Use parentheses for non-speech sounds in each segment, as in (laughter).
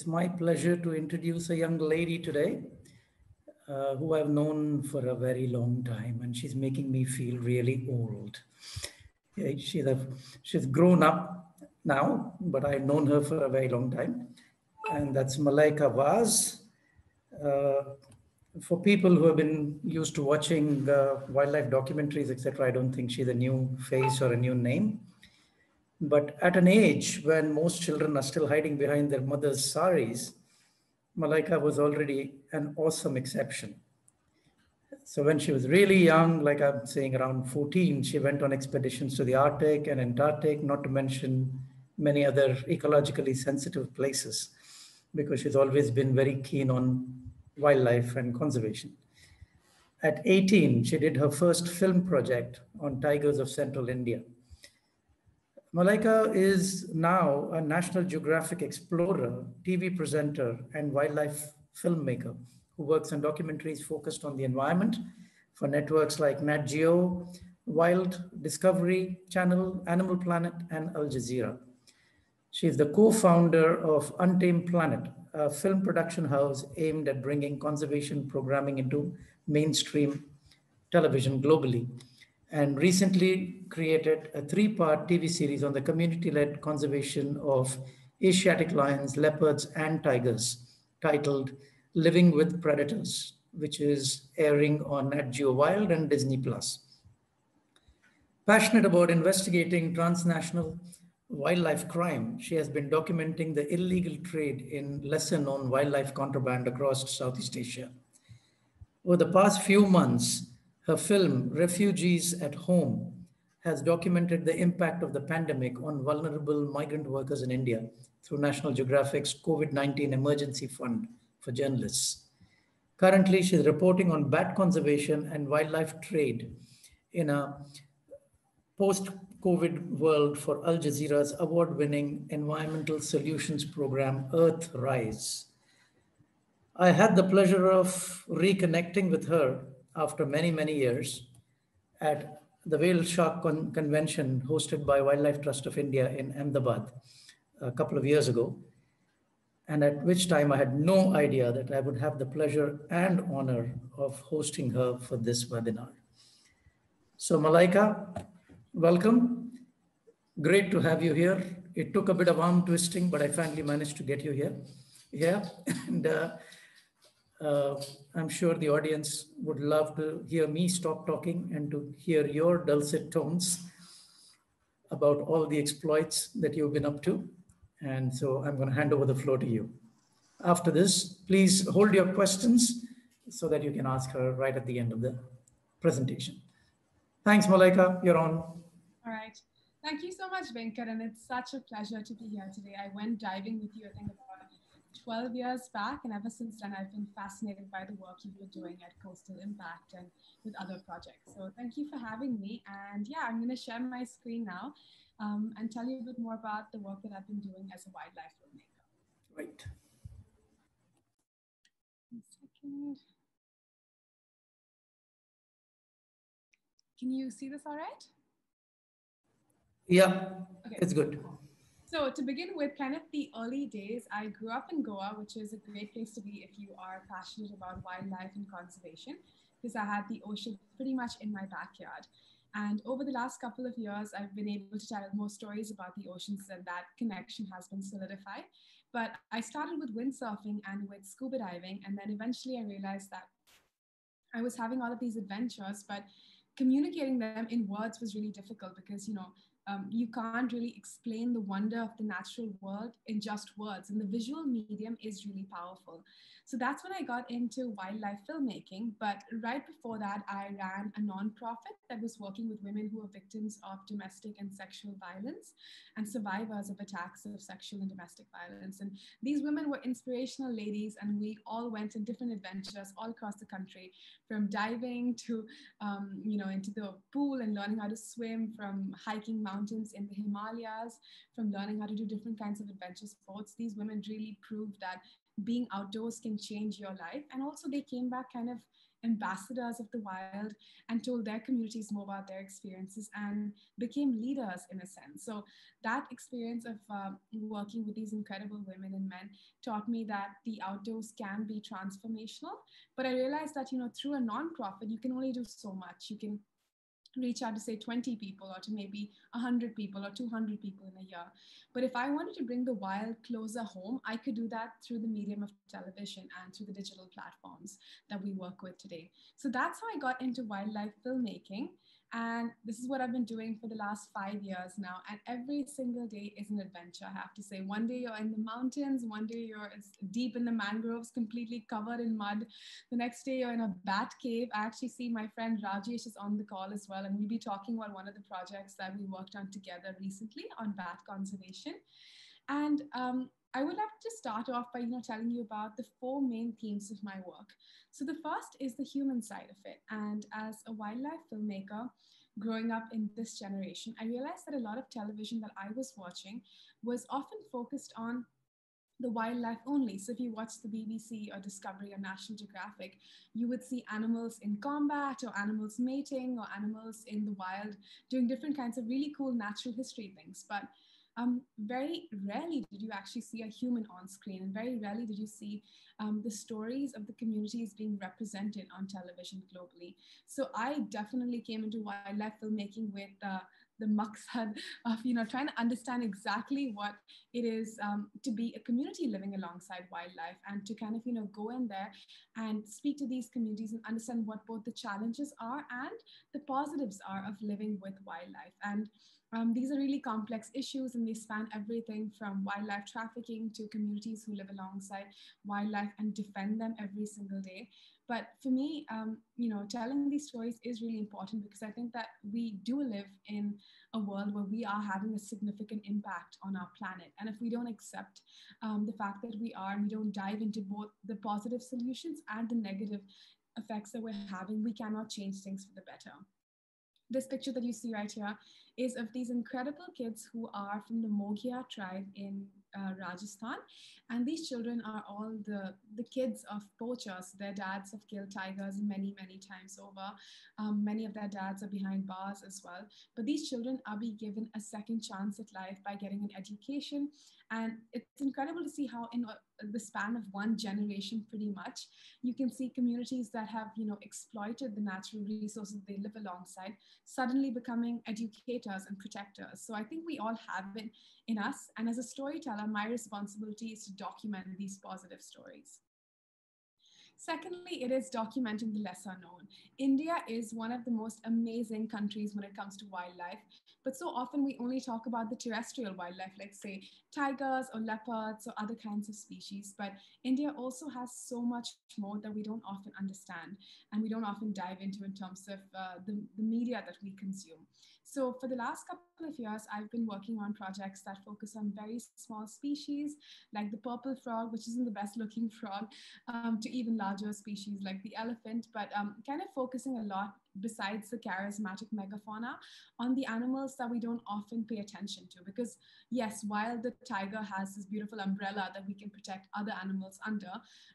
It's my pleasure to introduce a young lady today uh, who I've known for a very long time, and she's making me feel really old. She's, a, she's grown up now, but I've known her for a very long time. And that's Malaika Vaz. Uh, for people who have been used to watching uh, wildlife documentaries, etc., I don't think she's a new face or a new name. But at an age when most children are still hiding behind their mother's saris, Malaika was already an awesome exception. So when she was really young, like I'm saying around 14, she went on expeditions to the Arctic and Antarctic, not to mention many other ecologically sensitive places, because she's always been very keen on wildlife and conservation. At 18, she did her first film project on tigers of central India. Malaika is now a National Geographic explorer, TV presenter, and wildlife filmmaker who works on documentaries focused on the environment for networks like Nat Geo, Wild, Discovery Channel, Animal Planet, and Al Jazeera. She is the co-founder of Untamed Planet, a film production house aimed at bringing conservation programming into mainstream television globally, and recently created a three-part TV series on the community-led conservation of Asiatic lions, leopards, and tigers, titled Living with Predators, which is airing on Nat Geo Wild and Disney Plus. Passionate about investigating transnational wildlife crime, she has been documenting the illegal trade in lesser known wildlife contraband across Southeast Asia. Over the past few months, her film, Refugees at Home, has documented the impact of the pandemic on vulnerable migrant workers in India through National Geographic's COVID 19 Emergency Fund for Journalists. Currently, she's reporting on bat conservation and wildlife trade in a post COVID world for Al Jazeera's award winning environmental solutions program, Earthrise. I had the pleasure of reconnecting with her after many, many years at the Whale Shark Con- Convention hosted by Wildlife Trust of India in Ahmedabad a couple of years ago. And at which time I had no idea that I would have the pleasure and honor of hosting her for this webinar. So, Malaika, welcome. Great to have you here. It took a bit of arm twisting, but I finally managed to get you here. Yeah. (laughs) And uh, uh, I'm sure the audience would love to hear me stop talking and to hear your dulcet tones about all the exploits that you've been up to. And so I'm going to hand over the floor to you. After this, please hold your questions so that you can ask her right at the end of the presentation. Thanks, Malaika. You're on. All right. Thank you so much, Venkat. And it's such a pleasure to be here today. I went diving with you, I think, 12 years back. And ever since then, I've been fascinated by the work you've been doing at Coastal Impact and with other projects. So thank you for having me. And yeah, I'm going to share my screen now um, and tell you a bit more about the work that I've been doing as a wildlife filmmaker. Right. One second. Can you see this all right? Yeah, okay. it's good. So to begin with, kind of the early days, I grew up in Goa, which is a great place to be if you are passionate about wildlife and conservation, because I had the ocean pretty much in my backyard. And over the last couple of years, I've been able to tell more stories about the oceans, and that connection has been solidified. But I started with windsurfing and with scuba diving, and then eventually I realized that I was having all of these adventures, but communicating them in words was really difficult because you know um, you can't really explain the wonder of the natural world in just words. And the visual medium is really powerful. So that's when I got into wildlife filmmaking. But right before that, I ran a nonprofit that was working with women who are victims of domestic and sexual violence and survivors of attacks of sexual and domestic violence. And these women were inspirational ladies, and we all went on different adventures all across the country, from diving to, um, you know, into the pool and learning how to swim, from hiking mountains in the Himalayas, from learning how to do different kinds of adventure sports. These women really proved that being outdoors can change your life. And also, they came back kind of ambassadors of the wild and told their communities more about their experiences and became leaders in a sense. So that experience of uh, working with these incredible women and men taught me that the outdoors can be transformational. But I realized that, you know, through a nonprofit, you can only do so much. You can reach out to say 20 people or to maybe 100 people or 200 people in a year. But if I wanted to bring the wild closer home, I could do that through the medium of television and through the digital platforms that we work with today. So that's how I got into wildlife filmmaking. And this is what I've been doing for the last five years now. And every single day is an adventure, I have to say. One day you're in the mountains, one day you're deep in the mangroves, completely covered in mud. The next day you're in a bat cave. I actually see my friend Rajesh is on the call as well. And we'll be talking about one of the projects that we worked on together recently on bat conservation. And um, I would like to start off by you know telling you about the four main themes of my work. So the first is the human side of it. And as a wildlife filmmaker, growing up in this generation, I realized that a lot of television that I was watching was often focused on the wildlife only. So if you watch the BBC or Discovery or National Geographic, you would see animals in combat or animals mating or animals in the wild doing different kinds of really cool natural history things. But um, very rarely did you actually see a human on screen, and very rarely did you see um, the stories of the communities being represented on television globally. So I definitely came into wildlife filmmaking with uh, the maqsad (laughs) of you know trying to understand exactly what it is um, to be a community living alongside wildlife and to kind of you know go in there and speak to these communities and understand what both the challenges are and the positives are of living with wildlife and um, these are really complex issues and they span everything from wildlife trafficking to communities who live alongside wildlife and defend them every single day. But for me, um, you know, telling these stories is really important because I think that we do live in a world where we are having a significant impact on our planet. And if we don't accept um, the fact that we are and we don't dive into both the positive solutions and the negative effects that we're having, we cannot change things for the better this picture that you see right here is of these incredible kids who are from the Moghia tribe in uh, Rajasthan. And these children are all the, the kids of poachers. Their dads have killed tigers many, many times over. Um, many of their dads are behind bars as well. But these children are being given a second chance at life by getting an education. And it's incredible to see how in the span of one generation, pretty much, you can see communities that have, you know, exploited the natural resources they live alongside, suddenly becoming educators and protectors. So I think we all have it in us. And as a storyteller, my responsibility is to document these positive stories. Secondly, it is documenting the lesser known. India is one of the most amazing countries when it comes to wildlife, but so often we only talk about the terrestrial wildlife, like say tigers or leopards or other kinds of species. But India also has so much more that we don't often understand and we don't often dive into in terms of uh, the, the media that we consume. So for the last couple of years, I've been working on projects that focus on very small species, like the purple frog, which isn't the best looking frog, um, to even larger species like the elephant, but um, kind of focusing a lot besides the charismatic megafauna on the animals that we don't often pay attention to because yes while the tiger has this beautiful umbrella that we can protect other animals under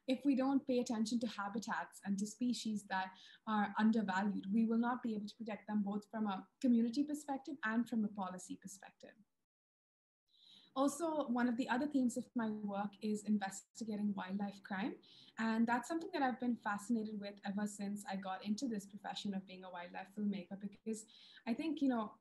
if we don't pay attention to habitats and to species that are undervalued we will not be able to protect them both from a community perspective and from a policy perspective also, one of the other themes of my work is investigating wildlife crime. And that's something that I've been fascinated with ever since I got into this profession of being a wildlife filmmaker, because I think, you know,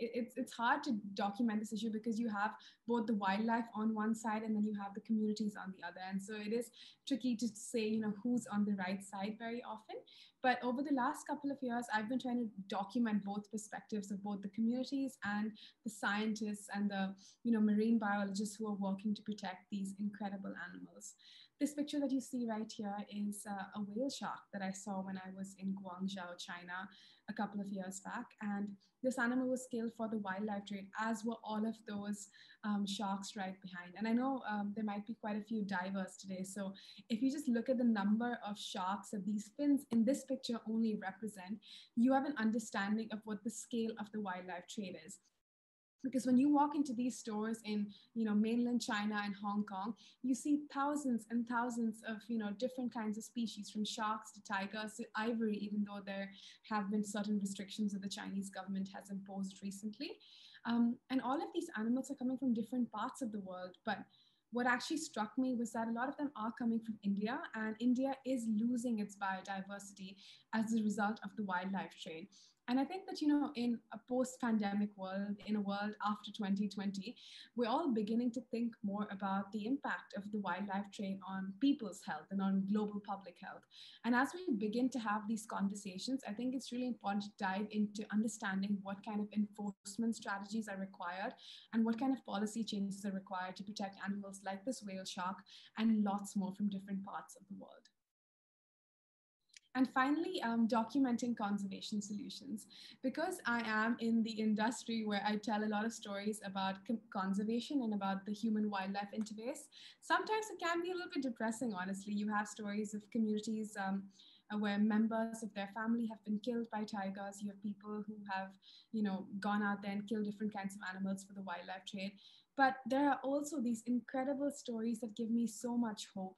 it's it's hard to document this issue because you have both the wildlife on one side and then you have the communities on the other. And so it is tricky to say you know who's on the right side very often. But over the last couple of years i've been trying to document both perspectives of both the communities and the scientists and the you know marine biologists who are working to protect these incredible animals this picture that you see right here is uh, a whale shark that I saw when I was in Guangzhou, China, a couple of years back. And this animal was killed for the wildlife trade, as were all of those um, sharks right behind. And I know um, there might be quite a few divers today. So if you just look at the number of sharks that these fins in this picture only represent, you have an understanding of what the scale of the wildlife trade is. Because when you walk into these stores in you know mainland china and hong kong you see thousands and thousands of you know different kinds of species from sharks to tigers to ivory even though there have been certain restrictions that the chinese government has imposed recently um, and all of these animals are coming from different parts of the world but what actually struck me was that a lot of them are coming from India, and India is losing its biodiversity as a result of the wildlife trade. And I think that, you know, in a post pandemic world, in a world after 2020, we're all beginning to think more about the impact of the wildlife trade on people's health and on global public health. And as we begin to have these conversations, I think it's really important to dive into understanding what kind of enforcement strategies are required and what kind of policy changes are required to protect animals like this whale shark and lots more from different parts of the world. And finally, um, documenting conservation solutions. Because I am in the industry where I tell a lot of stories about conservation and about the human wildlife interface, sometimes it can be a little bit depressing, honestly. You have stories of communities um, uh, where members of their family have been killed by tigers. You have people who have, you know, gone out there and killed different kinds of animals for the wildlife trade. But there are also these incredible stories that give me so much hope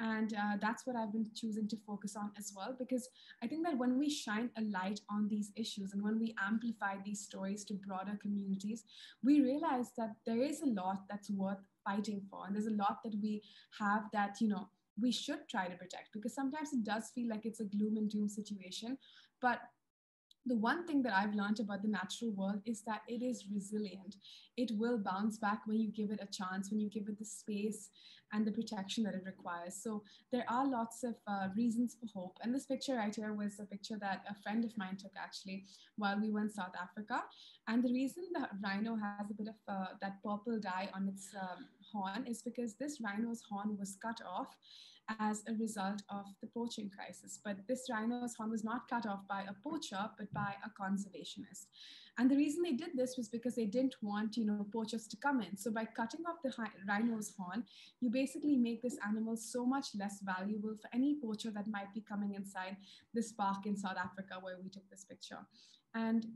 and uh, that's what I've been choosing to focus on as well, because I think that when we shine a light on these issues and when we amplify these stories to broader communities, we realize that there is a lot that's worth fighting for. And there's a lot that we have that, you know, we should try to protect because sometimes it does feel like it's a gloom and doom situation. But the one thing that I've learned about the natural world is that it is resilient. It will bounce back when you give it a chance, when you give it the space and the protection that it requires. So there are lots of uh, reasons for hope. And this picture right here was a picture that a friend of mine took actually while we were in South Africa. And the reason that rhino has a bit of uh, that purple dye on its um, horn is because this rhino's horn was cut off as a result of the poaching crisis. But this rhino's horn was not cut off by a poacher, but by a conservationist. And the reason they did this was because they didn't want, you know, poachers to come in. So by cutting off the rhino's horn, you basically make this animal so much less valuable for any poacher that might be coming inside this park in South Africa where we took this picture. And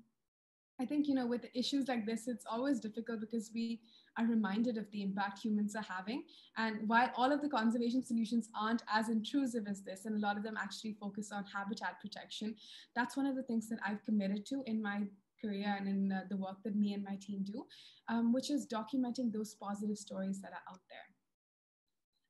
I think, you know, with issues like this, it's always difficult because we are reminded of the impact humans are having. And while all of the conservation solutions aren't as intrusive as this, and a lot of them actually focus on habitat protection, that's one of the things that I've committed to in my career and in uh, the work that me and my team do, um, which is documenting those positive stories that are out there.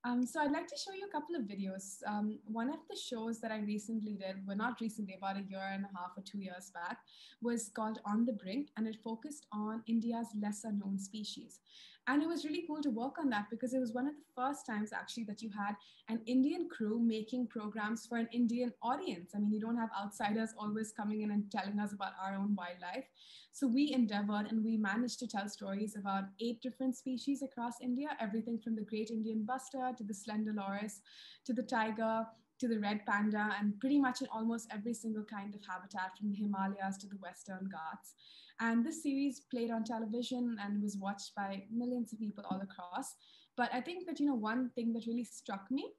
Um, so I'd like to show you a couple of videos. Um, one of the shows that I recently did, well, not recently, about a year and a half or two years back, was called On the Brink, and it focused on India's lesser known species. And it was really cool to work on that because it was one of the first times actually that you had an Indian crew making programs for an Indian audience. I mean, you don't have outsiders always coming in and telling us about our own wildlife. So we endeavored and we managed to tell stories about eight different species across India, everything from the great Indian bustard to the slender loris to the tiger to the red panda and pretty much in almost every single kind of habitat from the Himalayas to the Western Ghats. And this series played on television and was watched by millions of people all across. But I think that, you know, one thing that really struck me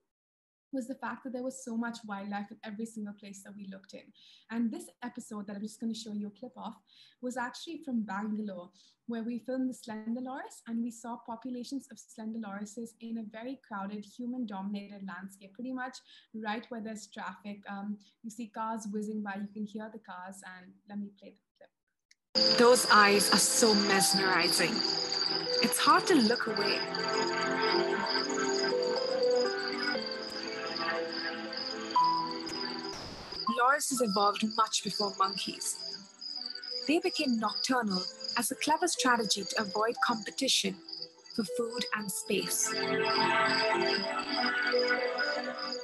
was the fact that there was so much wildlife in every single place that we looked in. And this episode that I'm just going to show you a clip of was actually from Bangalore, where we filmed the slender loris and we saw populations of slender lorises in a very crowded, human dominated landscape, pretty much right where there's traffic. Um, you see cars whizzing by, you can hear the cars, and let me play those eyes are so mesmerizing. It's hard to look away. Lorises evolved much before monkeys. They became nocturnal as a clever strategy to avoid competition for food and space.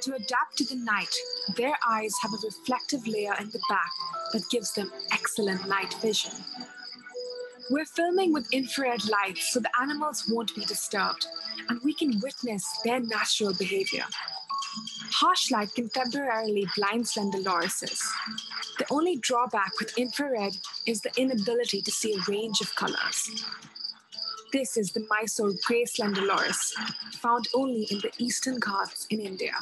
To adapt to the night, their eyes have a reflective layer in the back that gives them excellent night vision. We're filming with infrared light so the animals won't be disturbed and we can witness their natural behavior. Harsh light can temporarily blind slender lorises. The only drawback with infrared is the inability to see a range of colors. This is the Mysore grey slender loris, found only in the eastern Ghats in India.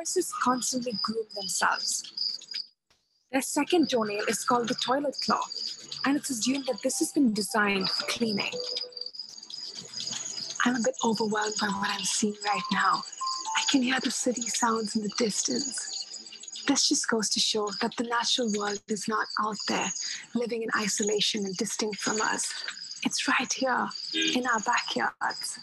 Lorises constantly groom themselves. Their second toenail is called the toilet claw, and it's assumed that this has been designed for cleaning. I'm a bit overwhelmed by what I'm seeing right now. I can hear the city sounds in the distance. This just goes to show that the natural world is not out there, living in isolation and distinct from us. It's right here in our backyards.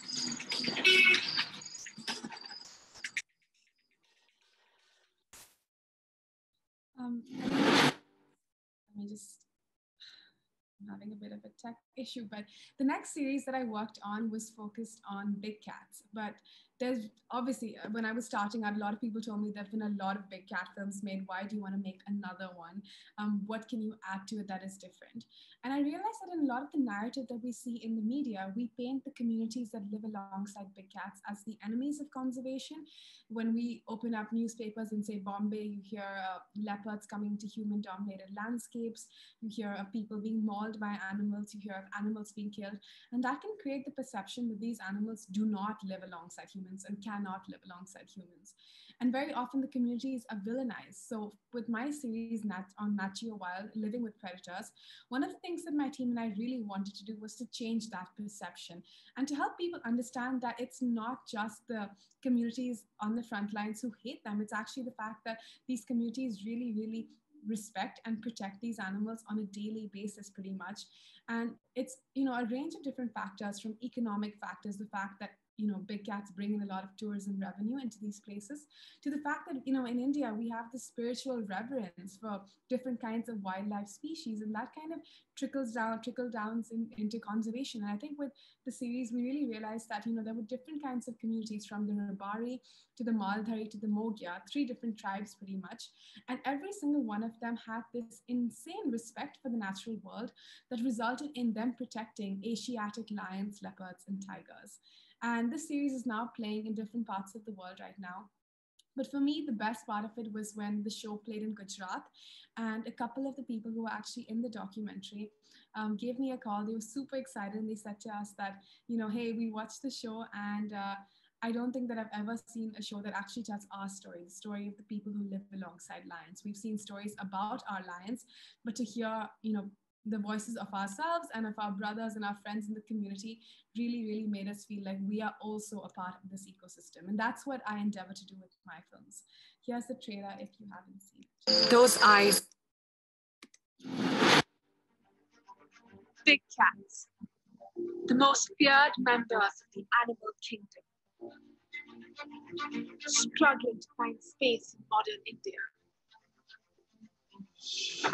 Um, let me just, I'm having a bit of a tech (laughs) issue, but the next series that I worked on was focused on big cats. But there's obviously uh, when I was starting out, a lot of people told me there've been a lot of big cat films made. Why do you want to make another one? Um, what can you add to it that is different? And I realized that in a lot of the narrative that we see in the media, we paint the communities that live alongside big cats as the enemies of conservation. When we open up newspapers and say Bombay, you hear uh, leopards coming to human dominated landscapes, you hear of people being mauled by animals, you hear of animals being killed. And that can create the perception that these animals do not live alongside humans and cannot live alongside humans. And very often the communities are villainized. So with my series Nat, on Nat Wild, Living with Predators, one of the things that my team and I really wanted to do was to change that perception and to help people understand that it's not just the communities on the front lines who hate them. It's actually the fact that these communities really, really respect and protect these animals on a daily basis pretty much and it's you know a range of different factors from economic factors the fact that you know big cats bring in a lot of tourism revenue into these places to the fact that you know in india we have the spiritual reverence for different kinds of wildlife species and that kind of trickles down trickle downs in, into conservation. And i think with the series we really realized that you know there were different kinds of communities from the rabari to the maldhari to the mogia three different tribes pretty much. And every single one of them had this insane respect for the natural world that resulted in them protecting asiatic lions leopards and tigers and this series is now playing in different parts of the world right now. But for me, the best part of it was when the show played in Gujarat, and a couple of the people who were actually in the documentary um, gave me a call. They were super excited, and they said to us that, you know, hey, we watched the show, and uh, I don't think that I've ever seen a show that actually tells our story, the story of the people who live alongside lions. We've seen stories about our lions, but to hear, you know, the voices of ourselves and of our brothers and our friends in the community really, really made us feel like we are also a part of this ecosystem. And that's what I endeavor to do with my films. Here's the trailer if you haven't seen it. Those eyes. Big cats, the most feared members of the animal kingdom, struggling to find space in modern India.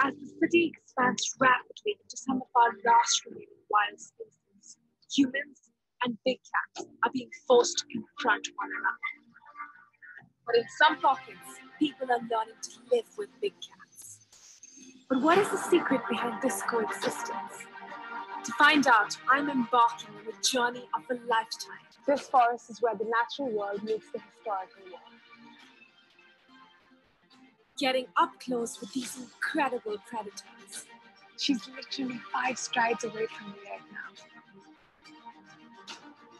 As the city expands rapidly into some of our last remaining wild spaces, humans and big cats are being forced to confront one another. But in some pockets, people are learning to live with big cats. But what is the secret behind this coexistence? To find out, I'm embarking on a journey of a lifetime. This forest is where the natural world meets the historical world getting up close with these incredible predators. She's literally five strides away from me right now.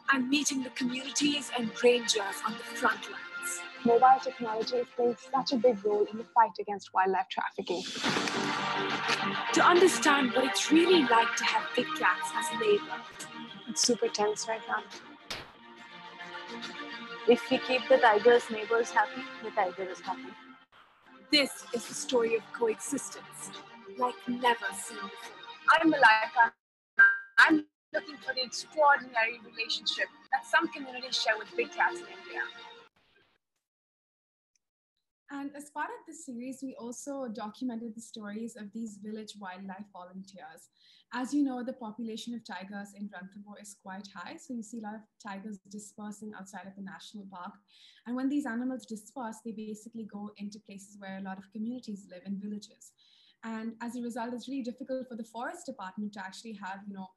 I'm meeting the communities and rangers on the front lines. Mobile technology is playing such a big role in the fight against wildlife trafficking. To understand what it's really like to have big cats as neighbors. It's super tense right now. If we keep the tiger's neighbors happy, the tiger is happy. This is the story of coexistence, like never seen before. I'm Malaika. I'm looking for the extraordinary relationship that some communities share with big cats in India. And as part of this series, we also documented the stories of these village wildlife volunteers. As you know, the population of tigers in Ranthambore is quite high. So you see a lot of tigers dispersing outside of the national park. And when these animals disperse, they basically go into places where a lot of communities live in villages. And as a result, it's really difficult for the forest department to actually have, you know,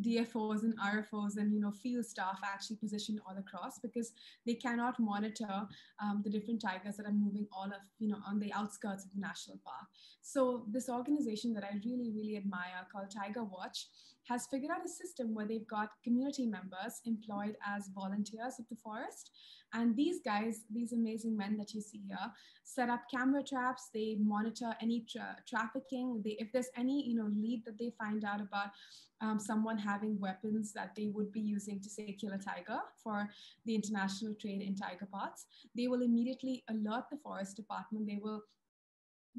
DFOs and RFOs and you know field staff actually positioned all across because they cannot monitor um, the different tigers that are moving all of you know on the outskirts of the national park. So this organization that I really really admire called Tiger Watch has figured out a system where they've got community members employed as volunteers of the forest. And these guys, these amazing men that you see here, set up camera traps. They monitor any tra trafficking. They, if there's any, you know, lead that they find out about um, someone having weapons that they would be using to say kill a tiger for the international trade in tiger parts, they will immediately alert the forest department. They will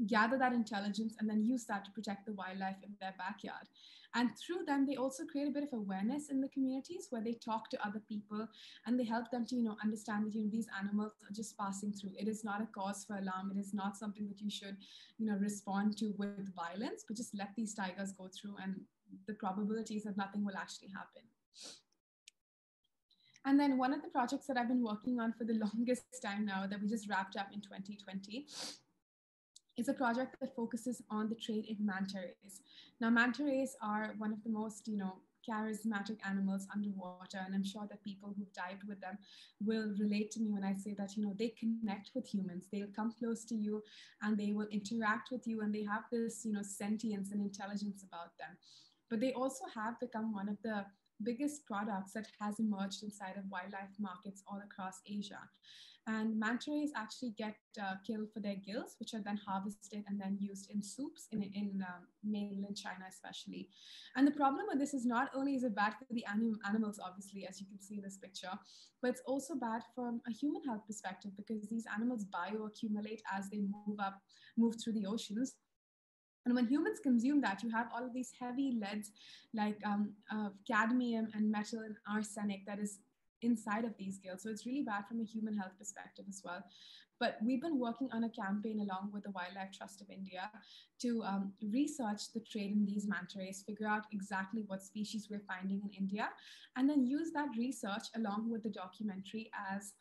gather that intelligence and then use that to protect the wildlife in their backyard. And through them, they also create a bit of awareness in the communities where they talk to other people and they help them to, you know, understand that, you know, these animals are just passing through. It is not a cause for alarm. It is not something that you should, you know, respond to with violence, but just let these tigers go through and the probabilities that nothing will actually happen. And then one of the projects that I've been working on for the (laughs) longest time now that we just wrapped up in 2020 is a project that focuses on the trade in manta rays. Now, manta rays are one of the most, you know, charismatic animals underwater and i'm sure that people who've dived with them will relate to me when i say that you know they connect with humans they'll come close to you and they will interact with you and they have this you know sentience and intelligence about them but they also have become one of the biggest products that has emerged inside of wildlife markets all across Asia. And manta rays actually get uh, killed for their gills, which are then harvested and then used in soups in, in uh, mainland China, especially. And the problem with this is not only is it bad for the anim animals, obviously, as you can see in this picture, but it's also bad from a human health perspective because these animals bioaccumulate as they move up, move through the oceans and when humans consume that, you have all of these heavy leads like um, uh, cadmium and metal and arsenic that is inside of these gills. So it's really bad from a human health perspective as well. But we've been working on a campaign along with the Wildlife Trust of India to um, research the trade in these manta rays, figure out exactly what species we're finding in India, and then use that research along with the documentary as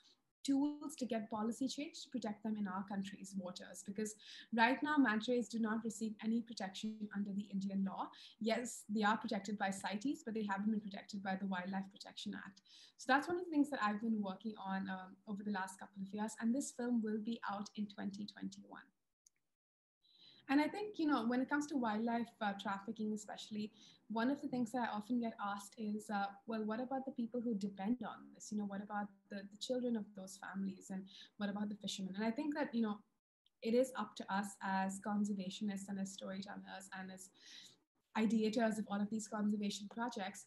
tools to get policy change to protect them in our country's waters. Because right now, manta do not receive any protection under the Indian law. Yes, they are protected by CITES, but they haven't been protected by the Wildlife Protection Act. So that's one of the things that I've been working on um, over the last couple of years. And this film will be out in 2021. And I think, you know, when it comes to wildlife uh, trafficking, especially, one of the things that I often get asked is, uh, well, what about the people who depend on this? You know, what about the, the children of those families? And what about the fishermen? And I think that, you know, it is up to us as conservationists and as storytellers and as ideators of all of these conservation projects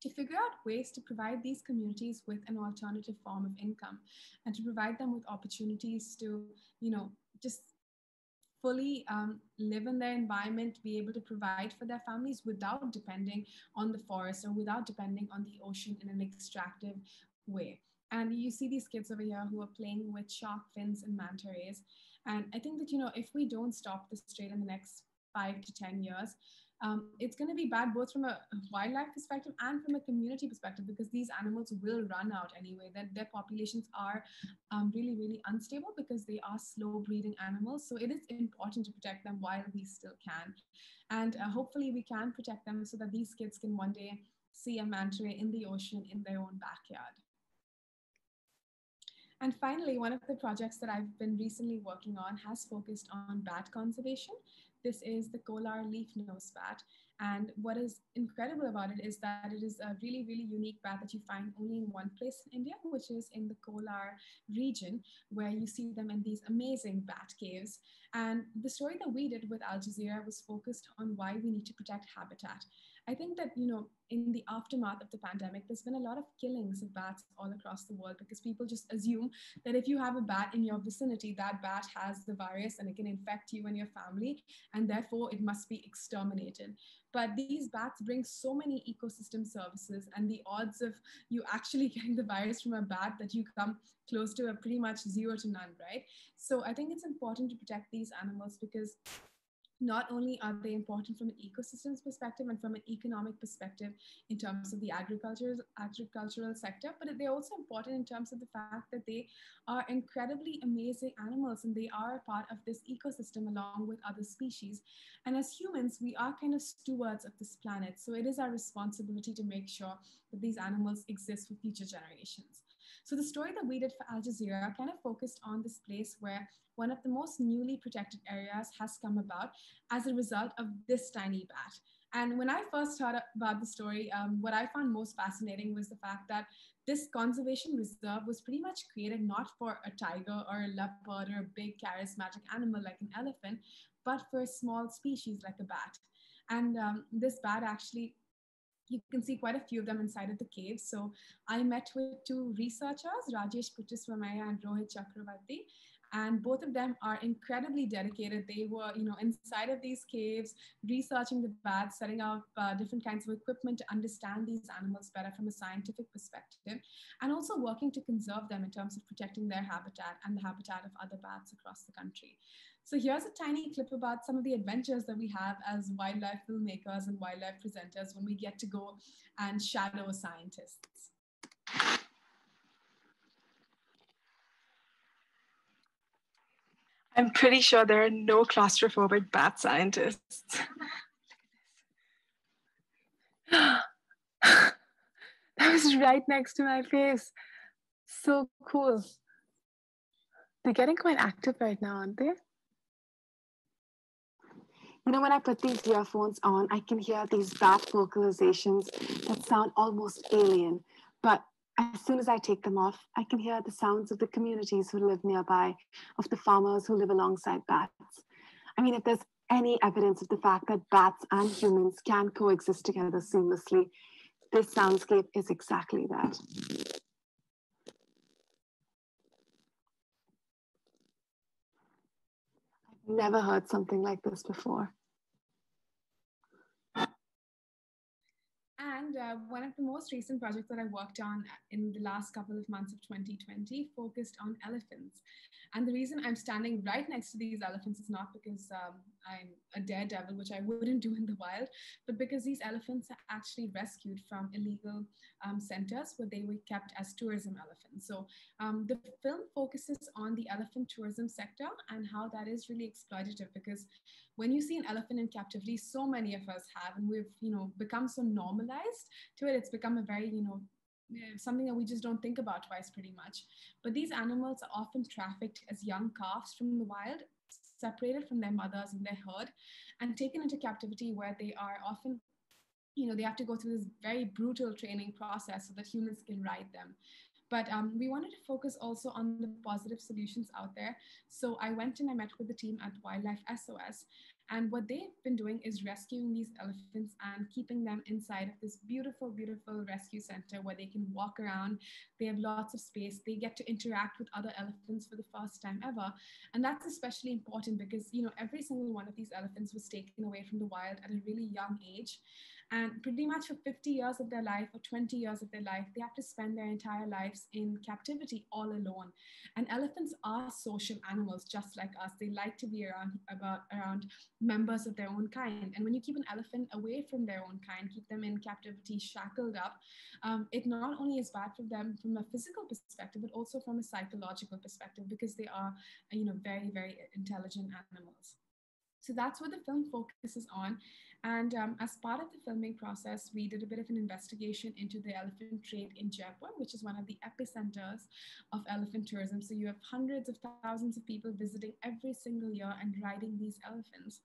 to figure out ways to provide these communities with an alternative form of income and to provide them with opportunities to, you know, just fully um, live in their environment, be able to provide for their families without depending on the forest or without depending on the ocean in an extractive way. And you see these kids over here who are playing with shark fins and manta rays. And I think that, you know, if we don't stop this trade in the next five to 10 years, um, it's going to be bad both from a wildlife perspective and from a community perspective because these animals will run out anyway. That their populations are um, really, really unstable because they are slow breeding animals. So it is important to protect them while we still can. And uh, hopefully we can protect them so that these kids can one day see a manta ray in the ocean in their own backyard. And finally, one of the projects that I've been recently working on has focused on bat conservation. This is the Kolar leaf nose bat. And what is incredible about it is that it is a really, really unique bat that you find only in one place in India, which is in the Kolar region, where you see them in these amazing bat caves. And the story that we did with Al Jazeera was focused on why we need to protect habitat. I think that, you know, in the aftermath of the pandemic, there's been a lot of killings of bats all across the world because people just assume that if you have a bat in your vicinity, that bat has the virus and it can infect you and your family, and therefore it must be exterminated. But these bats bring so many ecosystem services, and the odds of you actually (laughs) getting the virus from a bat that you come close to are pretty much zero to none, right? So I think it's important to protect these animals because not only are they important from an ecosystems perspective and from an economic perspective in terms of the agricultural agricultural sector, but they're also important in terms of the fact that they are incredibly amazing animals and they are a part of this ecosystem along with other species. And as humans, we are kind of stewards of this planet. So it is our responsibility to make sure that these animals exist for future generations. So the story that we did for Al Jazeera kind of focused on this place where one of the most newly protected areas has come about as a result of this tiny bat. And when I first heard about the story, um, what I found most fascinating was the fact that this conservation reserve was pretty much created not for a tiger or a leopard or a big charismatic animal like an elephant, but for a small species like a bat. And um, this bat actually you can see quite a few of them inside of the cave. So I met with two researchers, Rajesh Puttaswamaiah and Rohit Chakravarty, and both of them are incredibly dedicated they were you know inside of these caves researching the bats setting up uh, different kinds of equipment to understand these animals better from a scientific perspective and also working to conserve them in terms of protecting their habitat and the habitat of other bats across the country so here's a tiny clip about some of the adventures that we have as wildlife filmmakers and wildlife presenters when we get to go and shadow scientists I'm pretty sure there are no claustrophobic bat scientists. (laughs) that was right next to my face. So cool. They're getting quite active right now, aren't they? You know, when I put these earphones on, I can hear these bat vocalizations that sound almost alien, but as soon as I take them off, I can hear the sounds of the communities who live nearby, of the farmers who live alongside bats. I mean, if there's any evidence of the fact that bats and humans can coexist together seamlessly, this soundscape is exactly that. Never heard something like this before. And uh, one of the most recent projects that I worked on in the last couple of months of 2020 focused on elephants. And the reason I'm standing right next to these elephants is not because um, I'm a daredevil, which I wouldn't do in the wild, but because these elephants are actually rescued from illegal um, centers where they were kept as tourism elephants. So um, the film focuses on the elephant tourism sector and how that is really exploitative because when you see an elephant in captivity, so many of us have, and we've, you know, become so normalized to it. It's become a very, you know, something that we just don't think about twice pretty much. But these animals are often trafficked as young calves from the wild, separated from their mothers and their herd, and taken into captivity where they are often you know they have to go through this very brutal training process so that humans can ride them but um, we wanted to focus also on the positive solutions out there. So I went and I met with the team at Wildlife SOS. And what they've been doing is rescuing these elephants and keeping them inside of this beautiful, beautiful rescue center where they can walk around. They have lots of space. They get to interact with other elephants for the first time ever. And that's especially important because, you know, every single one of these elephants was taken away from the wild at a really young age. And pretty much for 50 years of their life or 20 years of their life, they have to spend their entire lives in captivity all alone. And elephants are social animals just like us. They like to be around about around members of their own kind. And when you keep an elephant away from their own kind, keep them in captivity, shackled up, um, it not only is bad for them from a physical perspective, but also from a psychological perspective because they are, you know, very, very intelligent animals. So that's what the film focuses on. And um, as part of the filming process, we did a bit of an investigation into the elephant trade in Jaipur, which is one of the epicenters of elephant tourism. So you have hundreds of thousands of people visiting every single year and riding these elephants.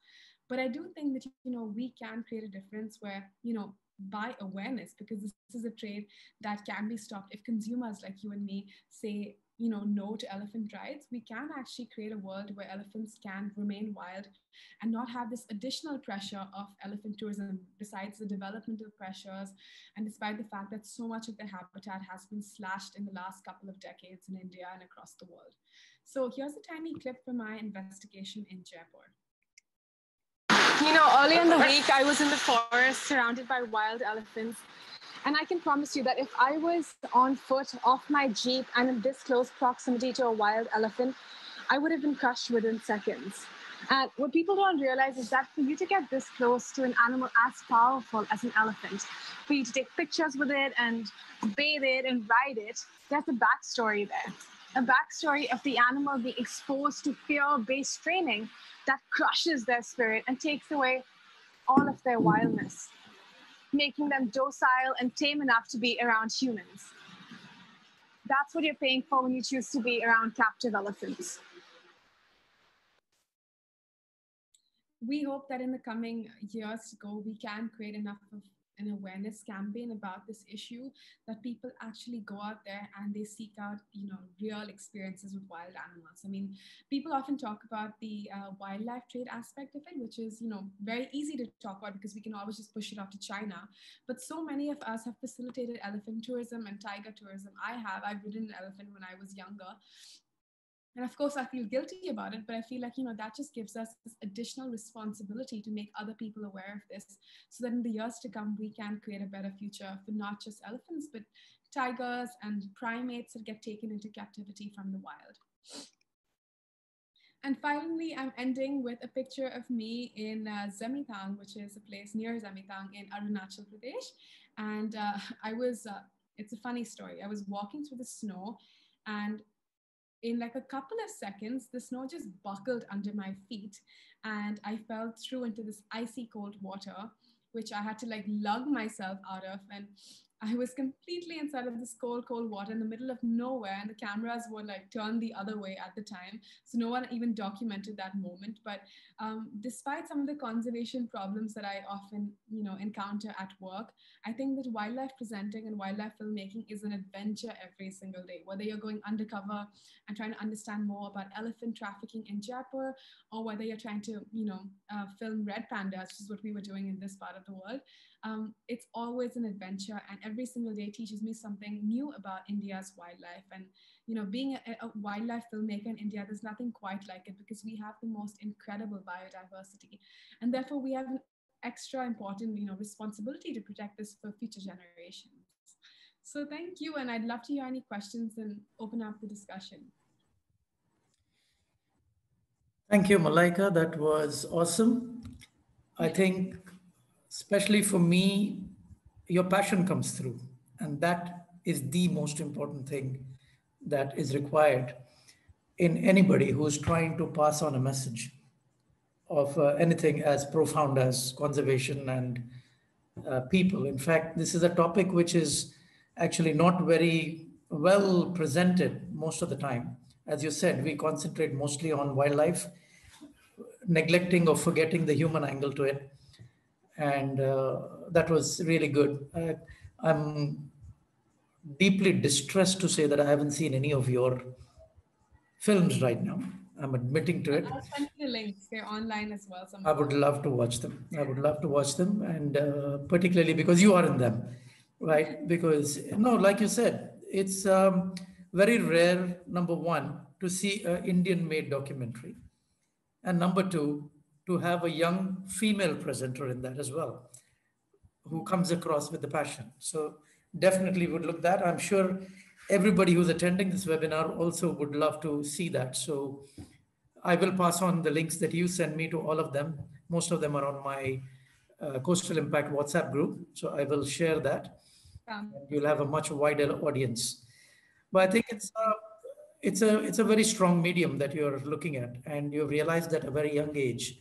But I do think that, you know, we can create a difference where, you know, by awareness, because this is a trade that can be stopped if consumers like you and me say, you know, no to elephant rides, we can actually create a world where elephants can remain wild and not have this additional pressure of elephant tourism, besides the developmental pressures, and despite the fact that so much of their habitat has been slashed in the last couple of decades in India and across the world. So here's a tiny clip from my investigation in Jaipur. You know, early in the week, I was in the forest surrounded by wild elephants and I can promise you that if I was on foot off my Jeep and in this close proximity to a wild elephant, I would have been crushed within seconds. And what people don't realize is that for you to get this close to an animal as powerful as an elephant, for you to take pictures with it and bathe it and ride it, there's a backstory there. A backstory of the animal being exposed to fear based training that crushes their spirit and takes away all of their wildness making them docile and tame enough to be around humans. That's what you're paying for when you choose to be around captive elephants. we hope that in the coming years to go, we can create enough of an awareness campaign about this issue that people actually go out there and they seek out you know real experiences with wild animals. I mean people often talk about the uh, wildlife trade aspect of it which is you know very easy to talk about because we can always just push it off to china. But so many of us have facilitated elephant tourism and tiger tourism. I have. I've ridden an elephant when i was younger and of course, I feel guilty about it, but I feel like, you know, that just gives us this additional responsibility to make other people aware of this so that in the years to come, we can create a better future for not just elephants, but tigers and primates that get taken into captivity from the wild. And finally, I'm ending with a picture of me in uh, Zemithang, which is a place near Zemithang in Arunachal Pradesh. And uh, (laughs) I was, uh, it's a funny story. I was walking through the snow and in like a couple of seconds, the snow just buckled under my feet and I fell through into this icy cold water, which I had to like lug myself out of. And I was completely inside of this cold, cold water in the middle of nowhere, and the cameras were like turned the other way at the time. So no one even documented that moment. But um, despite some of the conservation problems that I often, you know, encounter at work, I think that wildlife presenting and wildlife filmmaking is an adventure every single day. Whether you're going undercover and trying to understand more about elephant trafficking in Jaipur, or whether you're trying to, you know, uh, film red pandas, which is what we were doing in this part of the world um, it's always an adventure and every single day teaches me something new about india's wildlife and you know being a, a, wildlife filmmaker in india there's nothing quite like it because we have the most incredible biodiversity and therefore we have an extra important you know responsibility to protect this for future generations so thank you and i'd love to hear any questions and open up the discussion Thank you, Malaika. That was awesome. I think especially for me, your passion comes through. And that is the most important thing that is required in anybody who's trying to pass on a message of uh, anything as profound as conservation and uh, people. In fact, this is a topic which is actually not very well presented most of the time. As you said, we concentrate mostly on wildlife, neglecting or forgetting the human angle to it and uh, that was really good. I, I'm deeply distressed to say that I haven't seen any of your films right now. I'm admitting to it. I'll send you the links. They're online as well. I would love to watch them. I would love to watch them, and uh, particularly because you are in them, right? Because no, like you said, it's um, very rare. Number one, to see an Indian-made documentary, and number two, to have a young female presenter in that as well, who comes across with the passion. So definitely would look that. I'm sure everybody who's attending this webinar also would love to see that. So I will pass on the links that you send me to all of them. Most of them are on my uh, Coastal Impact WhatsApp group. So I will share that. Um, you'll have a much wider audience. But I think it's a, it's a it's a very strong medium that you're looking at, and you've realized that at a very young age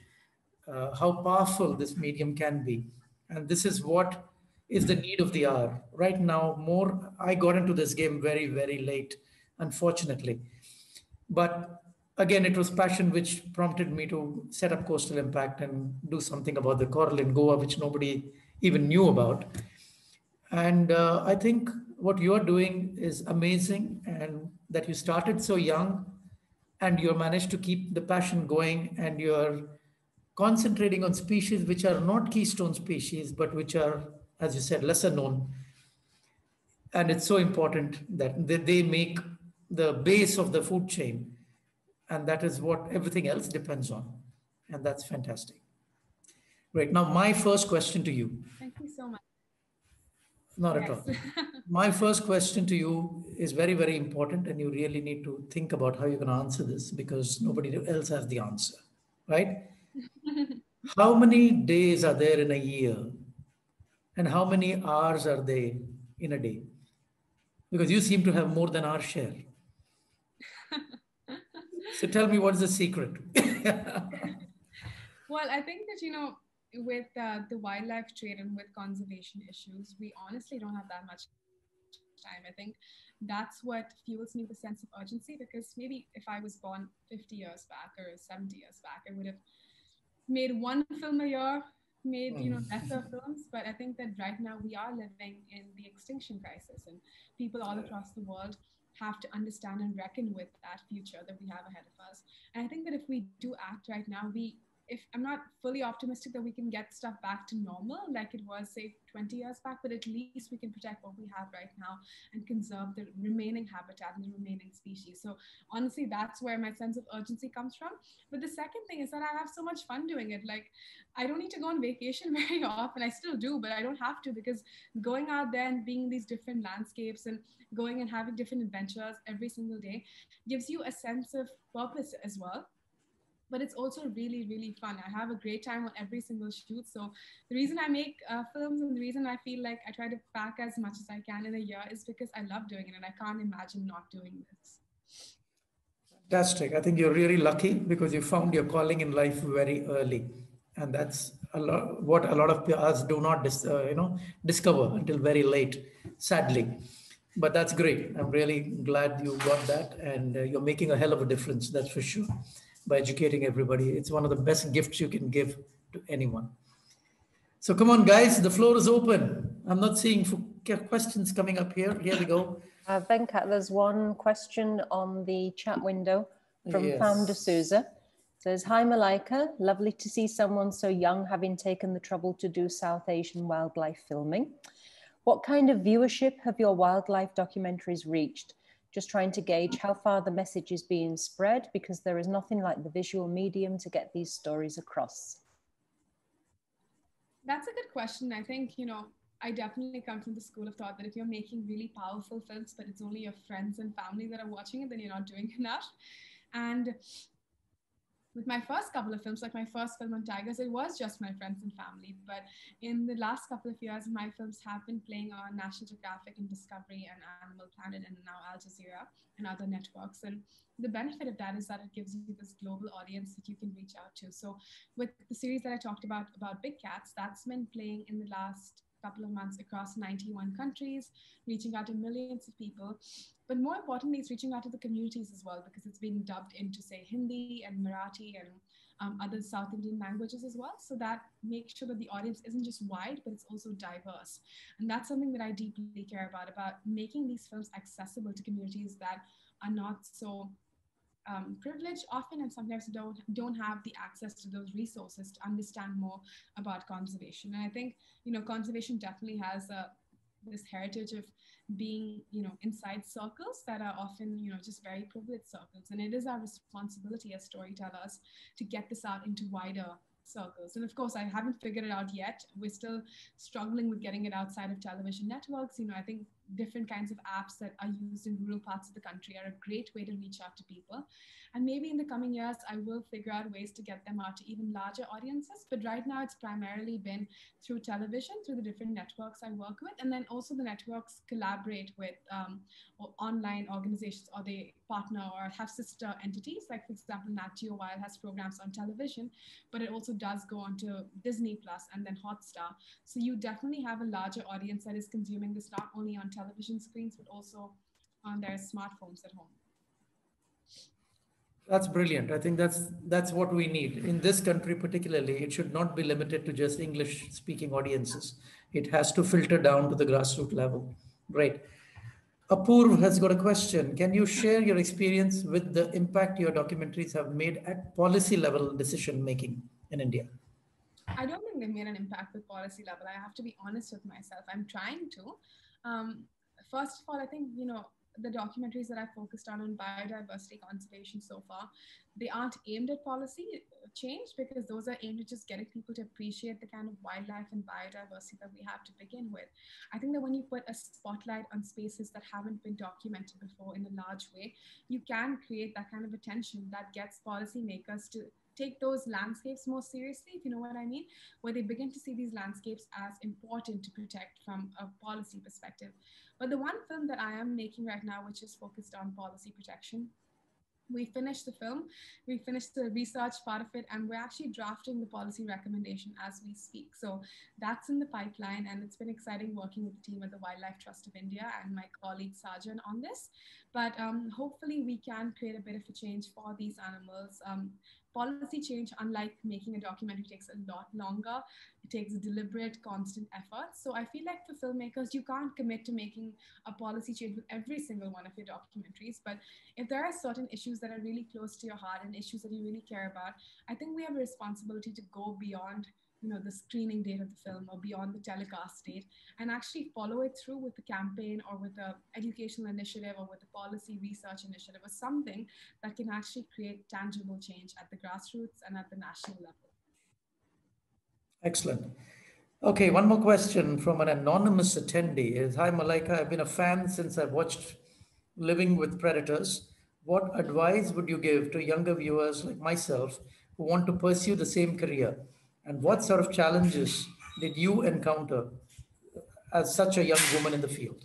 uh, how powerful this medium can be. And this is what is the need of the hour. Right now, more, I got into this game very, very late, unfortunately. But again, it was passion which prompted me to set up Coastal Impact and do something about the coral in Goa, which nobody even knew about. And uh, I think what you're doing is amazing and that you started so young and you managed to keep the passion going and you're concentrating on species which are not keystone species, but which are, as you said, lesser known. And it's so important that they make the base of the food chain. And that is what everything else depends on. And that's fantastic. Great. Now, my first question to you. Thank you so much. Not yes. at all. (laughs) my first question to you is very, very important. And you really need to think about how you're going to answer this because nobody else has the answer, right? How many days are there in a year? And how many hours are there in a day? Because you seem to have more than our share. so tell me what's the secret? (laughs) well, I think that, you know, with uh, the wildlife trade and with conservation issues, we honestly don't have that much time. I think that's what fuels me the sense of urgency because maybe if I was born 50 years back or 70 years back, I would have made one film a year, made you know hmm. lesser films, but I think that right now we are living in the extinction crisis, and people all across the world have to understand and reckon with that future that we have ahead of us. And I think that if we do act right now, we if I'm not fully optimistic that we can get stuff back to normal like it was, say, 20 years back, but at least we can protect what we have right now and conserve the remaining habitat and the remaining species. So honestly, that's where my sense of urgency comes from. But the second thing is that I have so much fun doing it. Like I don't need to go on vacation (laughs) very often. I still do, but I don't have to because going out there and being in these different landscapes and going and having different adventures every single day gives you a sense of purpose as well but it's also really really fun. I have a great time on every single shoot. So the reason i make uh, films and the reason i feel like i try to pack as much as i can in a year is because i love doing it and i can't imagine not doing this. Fantastic. I think you're really lucky because you found your calling in life very early. And that's a lot what a lot of us do not dis, uh, you know discover until very late sadly. But that's great. I'm really glad you got that and uh, you're making a hell of a difference that's for sure by educating everybody. It's one of the best gifts you can give to anyone. So come on, guys, the floor is open. I'm not seeing questions coming up here. Here we go. Uh, Venkat, there's one question on the chat window from yes. Pam D'Souza. says, Hi, Malaika. Lovely to see someone so young having taken the trouble to do South Asian wildlife filming. What kind of viewership have your wildlife documentaries reached? Just trying to gauge how far the message is being spread because there is nothing like the visual medium to get these stories across. That's a good question. I think, you know, I definitely come from the school of thought that if you're making really powerful films, but it's only your friends and family that are watching it, then you're not doing (laughs) enough. And with my first couple of films, like my first film on tigers, it was just my friends and family. But in the last couple of years, my films have been playing on National Geographic and Discovery and Animal Planet and now Al Jazeera and other networks. And the benefit of that is that it gives you this global audience that you can reach out to. So with the series that I talked about about big cats, that's been playing in the last couple of months across 91 countries, reaching out to millions of people. But more importantly, it's reaching out to the communities as well because it's being dubbed into, say, Hindi and Marathi and um, other South Indian languages as well. So that makes sure that the audience isn't just wide, but it's also diverse. And that's something that I deeply care about, about making these films accessible to communities that are not so um, privileged often and sometimes don't don't have the access to those resources to understand more about conservation and i think you know conservation definitely has a, this heritage of being you know inside circles that are often you know just very privileged circles and it is our responsibility as storytellers to get this out into wider circles. And of course, I haven't figured it out yet. We're still struggling with getting it outside of television networks. You know, I think different kinds of apps that are used in rural parts of the country are a great way to reach out to people. And maybe in the coming years, I will figure out ways to get them out to even larger audiences. But right now, it's primarily been through television, through the different networks I work with. And then also the networks collaborate with um, online organizations or they partner or have sister entities. Like, for example, Nat Geo Wild has programs on television, but it also does go on to Disney Plus and then Hotstar. So you definitely have a larger audience that is consuming this not only on screens, but also on their smartphones at home. That's brilliant. I think that's that's what we need in this country, particularly. It should not be limited to just English-speaking audiences. It has to filter down to the grassroots level. Great. Apurv has got a question. Can you share your experience with the impact your documentaries have made at policy level decision making in India? I don't think they've made an impact with policy level. I have to be honest with myself. I'm trying to. Um, first of all, I think you know the documentaries that I focused on on biodiversity conservation so far, they aren't aimed at policy change because those are aimed at just getting people to appreciate the kind of wildlife and biodiversity that we have to begin with. I think that when you put a spotlight on spaces that haven't been documented before in a large way, you can create that kind of attention that gets policymakers to take those landscapes more seriously, if you know what I mean, where they begin to see these landscapes as important to protect from a policy perspective. But the one film that I am making right now, which is focused on policy protection, we finished the film, we finished the research part of it, and we're actually drafting the policy recommendation as we speak. So that's in the pipeline, and it's been exciting working with the team at the Wildlife Trust of India and my colleague Sajan on this. But um, hopefully, we can create a bit of a change for these animals. Um, policy change, unlike making a documentary, takes a lot longer. It takes deliberate, constant effort. So I feel like for filmmakers, you can't commit to making a policy change with every single one of your documentaries. But if there are certain issues that are really close to your heart and issues that you really care about, I think we have a responsibility to go beyond you know the screening date of the film or beyond the telecast date and actually follow it through with a campaign or with a educational initiative or with a policy research initiative or something that can actually create tangible change at the grassroots and at the national level. Excellent. Okay one more question from an anonymous attendee is hi malaika. I've been a fan since i watched living with predators. What advice would you give to younger viewers like myself who want to pursue the same career and what sort of challenges did you encounter as such a young woman in the field?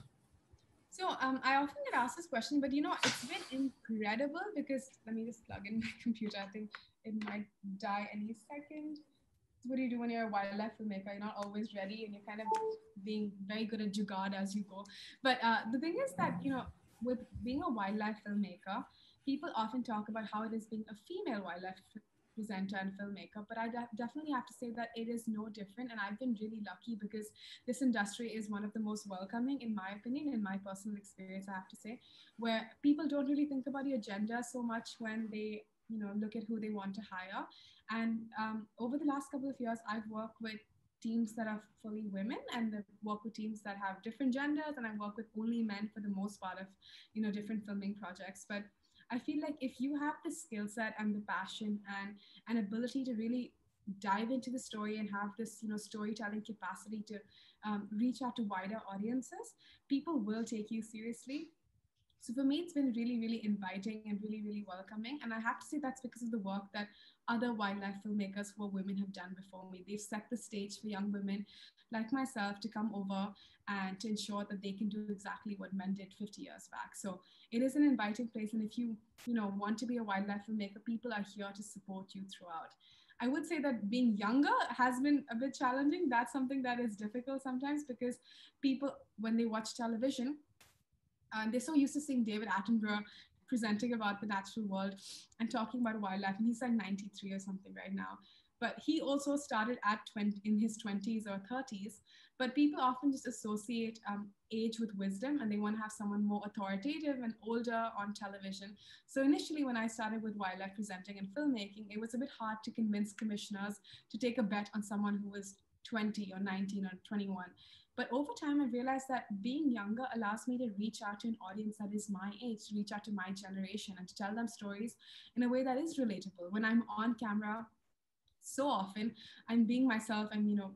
So um, I often get asked this question, but you know, it's been incredible because let me just plug in (laughs) my computer. I think it might die any second. What do you do when you're a wildlife filmmaker? You're not always ready and you're kind of being very good at jugaad as you go. But uh, the thing is that, you know, with being a wildlife filmmaker, people often talk about how it is being a female wildlife presenter and filmmaker but i de- definitely have to say that it is no different and i've been really lucky because this industry is one of the most welcoming in my opinion in my personal experience i have to say where people don't really think about your gender so much when they you know look at who they want to hire. And um, over the last couple of years i've worked with teams that are fully women and I've work with teams that have different genders and I work with only men for the most part of you know different filming projects. But I feel like if you have the skill set and the passion and an ability to really dive into the story and have this you know storytelling capacity to um, reach out to wider audiences people will take you seriously. So for me it's been really really inviting and really really welcoming. And i have to say that's because of the work that other wildlife filmmakers who are women have done before me. They've set the stage for young women like myself to come over and to ensure that they can do exactly what men did 50 years back. So it is an inviting place. And if you, you know, want to be a wildlife filmmaker, people are here to support you throughout. I would say that being younger has been a bit challenging. That's something that is difficult sometimes because people, when they watch television, uh, they're so used to seeing David Attenborough presenting about the natural world and talking about wildlife. And he's like 93 or something right now but he also started at 20 in his 20s or 30s but people often just associate um, age with wisdom and they want to have someone more authoritative and older on television. So initially when i started with wildlife presenting and filmmaking it was a bit hard to convince commissioners to take a bet on someone who was 20 or 19 or 21 but over time, I realized that being younger allows me to reach out to an audience that is my age, to reach out to my generation, and to tell them stories in a way that is relatable. When I'm on camera, so often i'm being myself i'm you know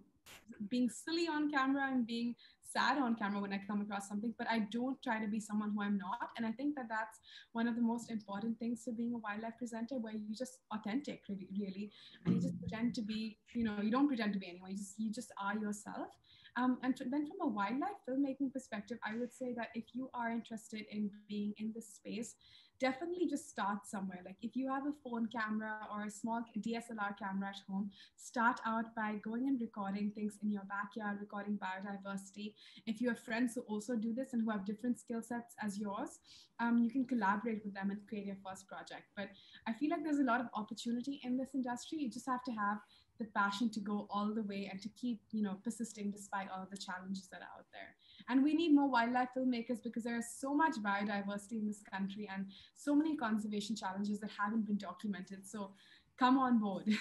being silly on camera i'm being sad on camera when i come across something but i don't try to be someone who i'm not. And i think that that's one of the most important things to being a wildlife presenter where you just authentic really, really. And you just pretend to be you know you don't pretend to be anyone you just you just are yourself um, and then from a wildlife filmmaking perspective i would say that if you are interested in being in this space definitely just start somewhere. Like if you have a phone camera or a small DSLR camera at home, start out by going and recording things in your backyard, recording biodiversity. If you have friends who also do this and who have different skill sets as yours, um, you can collaborate with them and create your first project. But I feel like there's a lot of opportunity in this industry. You just have to have the passion to go all the way and to keep, you know, persisting despite all the challenges that are out there. And we need more wildlife filmmakers because there is so much biodiversity in this country and so many conservation challenges that haven't been documented. So come on board. (laughs)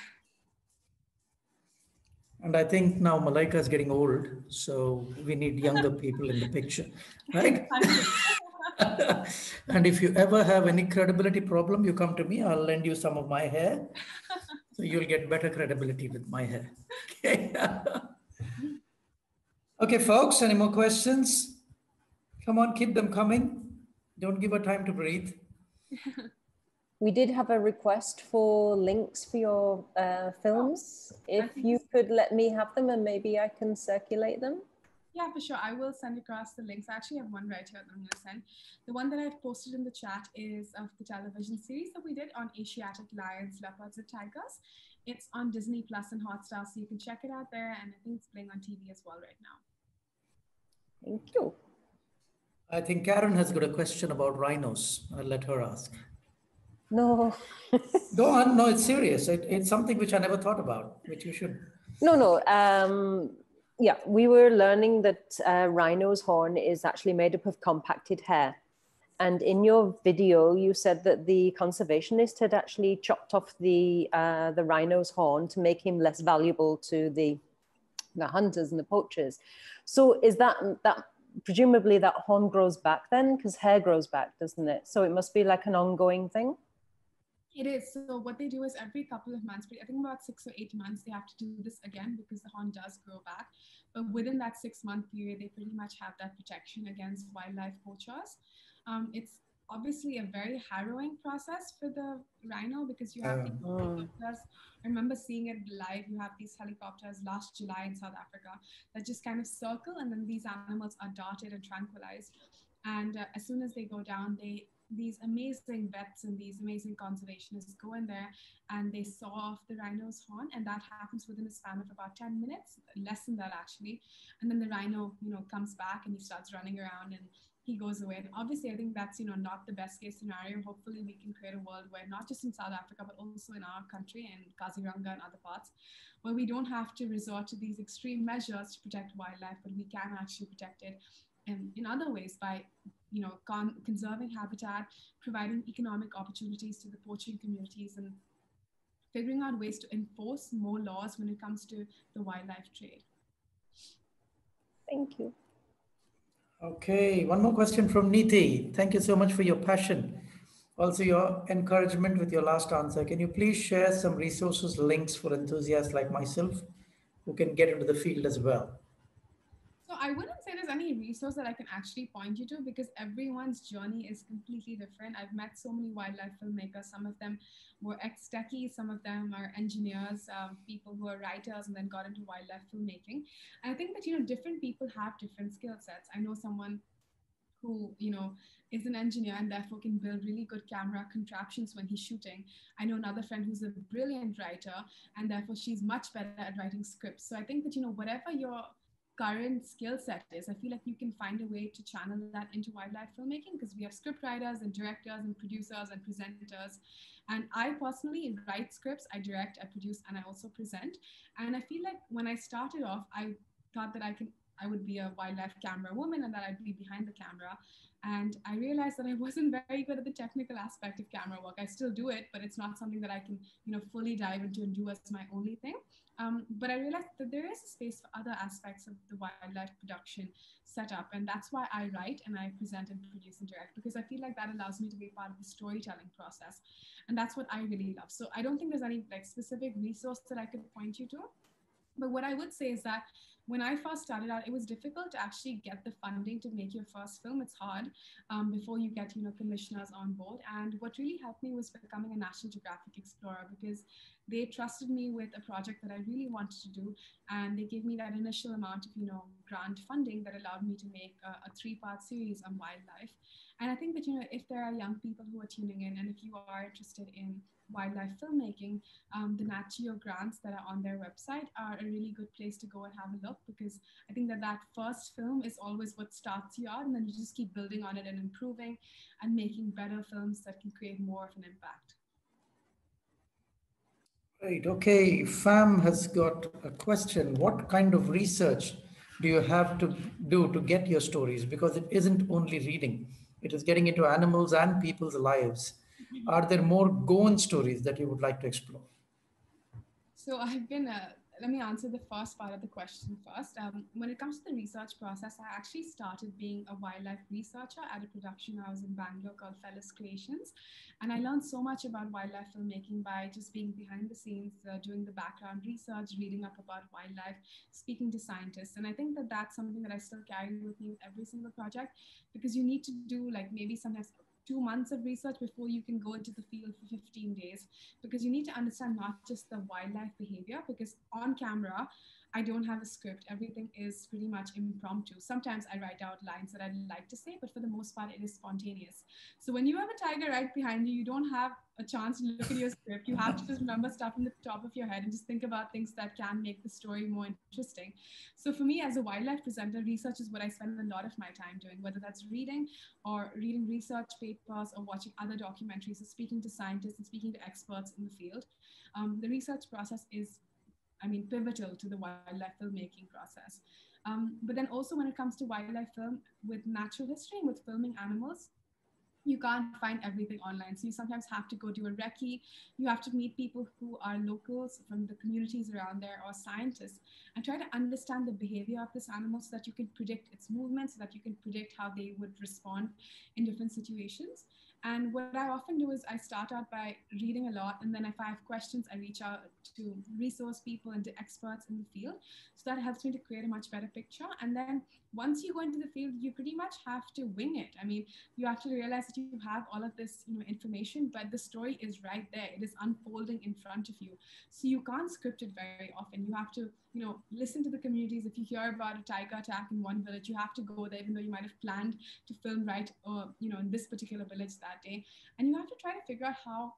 And I think now Malaika is getting old, so we need younger people in the picture, right? (laughs) (laughs) and if you ever have any credibility problem, you come to me. I'll lend you some of my hair, so you'll get better credibility with my hair. Okay. (laughs) Okay, folks, any more questions? Come on, keep them coming. Don't give her time to breathe. (laughs) we did have a request for links for your uh, films. If you could let me have them and maybe I can circulate them. Yeah, for sure. I will send across the links. I actually have one right here that I'm going to send. The one that I've posted in the chat is of the television series that we did on Asiatic lions, leopards, and tigers. It's on Disney Plus and Hotstar, so you can check it out there. And I think it's playing on TV as well right now. Thank you. I think Karen has got a question about rhinos. I'll let her ask. No. Go on. No, it's serious. It, it's something which I never thought about, which you should. No, no. Um, yeah, we were learning that uh, rhino's horn is actually made up of compacted hair. And in your video, you said that the conservationist had actually chopped off the uh, the rhino's horn to make him less valuable to the the hunters and the poachers. So is that that presumably that horn grows back then because hair grows back, doesn't it? So it must be like an ongoing thing. It is. So what they do is every couple of months, I think about six or eight months, they have to do this again because the horn does grow back. But within that six month period, they pretty much have that protection against wildlife poachers. Um, it's obviously a very harrowing process for the rhino because you have these helicopters. I remember seeing it live. You have these helicopters last July in South Africa that just kind of circle, and then these animals are darted and tranquilized. And uh, as soon as they go down, they these amazing vets and these amazing conservationists go in there and they saw off the rhino's horn and that happens within a span of about 10 minutes less than that actually. And then the rhino you know comes back and he starts running around and he goes away. And obviously i think that's you know not the best case scenario. Hopefully we can create a world where not just in south africa but also in our country and kaziranga and other parts where we don't have to resort to these extreme measures to protect wildlife but we can actually protect it in, in other ways by you know, con- conserving habitat, providing economic opportunities to the poaching communities, and figuring out ways to enforce more laws when it comes to the wildlife trade. Thank you. Okay, one more question from Niti. Thank you so much for your passion. Also, your encouragement with your last answer. Can you please share some resources, links for enthusiasts like myself who can get into the field as well? So I wouldn't say there's any resource that I can actually point you to because everyone's journey is completely different. I've met so many wildlife filmmakers. Some of them were ex-techies, some of them are engineers, um, people who are writers and then got into wildlife filmmaking. And I think that, you know, different people have different skill sets. I know someone who, you know, is an engineer and therefore can build really good camera contraptions when he's shooting. I know another friend who's a brilliant writer and therefore she's much better at writing scripts. So I think that, you know, whatever your current skill set is, I feel like you can find a way to channel that into wildlife filmmaking because we have script writers and directors and producers and presenters. And I personally write scripts, I direct, I produce, and I also present. And I feel like when I started off, I thought that I can I would be a wildlife camera woman and that I'd be behind the camera. And I realized that I (laughs) wasn't very good at the technical aspect of camera work. I still do it, but it's not something that I can, you know, fully dive into and do as my only thing. Um, but I realized that there is a space for other aspects of the wildlife production setup. And that's why I write and I present and produce and direct, because I feel like that allows me to be part of the storytelling process. And that's what I really love. So I don't think there's any like specific resource that I could point you to. But what I would say is that when I first started out, it was difficult to actually get the funding to make your first film. It's hard um, before you get, you know, commissioners on board. And what really helped me was becoming a National Geographic Explorer because they trusted me with a project that I really wanted to do. And they gave me that initial amount of, you know, grant funding that allowed me to make a, a three-part series on wildlife. And I think that, you know, if there are young people who are tuning in and if you are interested in wildlife filmmaking, um, the Nat Geo grants that are on their website are a really good place to go and have a look because I think that that first film is always what starts you out, and then you just keep building on it and improving and making better films that can create more of an impact. Right. Okay. FAM has got a question. What kind of research do you have to do to get your stories? Because it isn't only reading, it is getting into animals and people's lives. Are there more Goan stories that you would like to explore? So I've been, uh, let me answer the first part of the question first. Um, when it comes to the research process, I actually started being a wildlife researcher at a production house in Bangalore called Felis Creations. And I learned so much about wildlife filmmaking by just being behind the scenes, uh, doing the background research, reading up about wildlife, speaking to scientists. And I think that that's something that I still carry with me with every single project because you need to do like maybe sometimes two months of research before you can go into the field for 15 days because you need to understand not just the wildlife behavior because on camera I don't have a script. Everything is pretty much impromptu. Sometimes I write out lines that I'd like to say, but for the most part, it is spontaneous. So when you have a tiger right behind you, you don't have a chance to look at your script. You have to just remember stuff in the top of your head and just think about things that can make the story more interesting. So for me, as a wildlife presenter, research is what I spend a lot of my time doing, whether that's reading or reading research papers or watching other documentaries or speaking to scientists and speaking to experts in the field. Um, the research process is I mean, pivotal to the wildlife filmmaking process. Um, but then also when it comes to wildlife film with natural history and with filming animals, you can't find everything online. So you sometimes have to go to a recce. You have to meet people who are locals from the communities around there or scientists and try to understand the behavior of this animal so that you can predict its movements, so that you can predict how they would respond in different situations. And what I often do is I start out by reading a lot, and then if I have questions, I reach out to resource people and to experts in the field. So that helps me to create a much better picture. And then once you go into the field, you pretty much have to wing it. I mean, you have to realize that you have all of this you know, information, but the story is right there. It is unfolding in front of you. So you can't script it very often. You have to, you know, listen to the communities. If you hear about a tiger attack in one village, you have to go there, even though you might have planned to film right, uh, you know, in this particular village that day. And you have to try to figure out how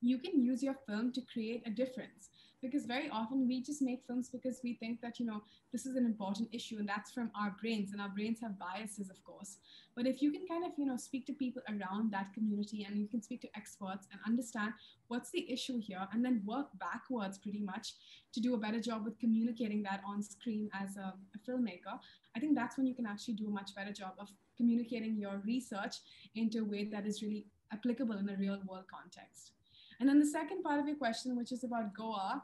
you can use your film to create a difference because very often we just make films because we think that you know this is an important issue and that's from our brains and our brains have biases of course. But if you can kind of you know speak to people around that community and you can speak to experts and understand what's the issue here and then work backwards pretty much to do a better job with communicating that on screen as a, a filmmaker i think that's when you can actually do a much better job of communicating your research into a way that is really applicable in a real world context. And then the second part of your question, which is about Goa,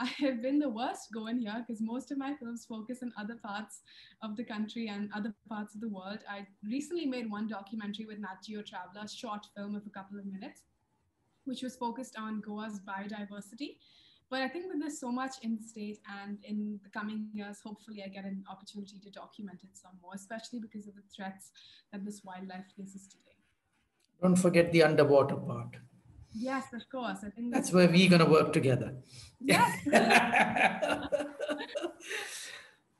I have been the worst Goan here because most of my films focus on other parts of the country and other parts of the world. I recently made one documentary with Nat Geo Traveler, a short film of a couple of minutes, which was focused on Goa's biodiversity. But I think that there's so much in state, and in the coming years, hopefully, I get an opportunity to document it some more, especially because of the threats that this wildlife faces today. Don't forget the underwater part. Yes, of course. I think that's, that's where we're going to work together. Yes. (laughs)